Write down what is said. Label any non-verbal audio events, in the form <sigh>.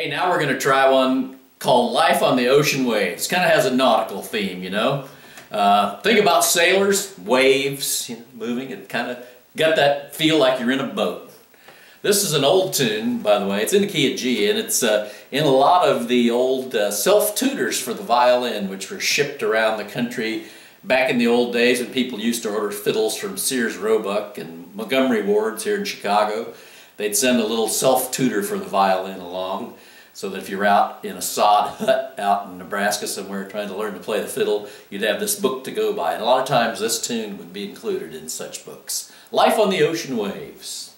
Hey, now we're going to try one called Life on the Ocean Waves. Kind of has a nautical theme, you know. Uh, think about sailors, waves, you know, moving. It kind of got that feel like you're in a boat. This is an old tune, by the way. It's in the key of G, and it's uh, in a lot of the old uh, self-tutors for the violin, which were shipped around the country back in the old days when people used to order fiddles from Sears Roebuck and Montgomery Wards here in Chicago. They'd send a little self-tutor for the violin along so that if you're out in a sod <laughs> hut out in Nebraska somewhere trying to learn to play the fiddle, you'd have this book to go by. And a lot of times this tune would be included in such books. Life on the Ocean Waves.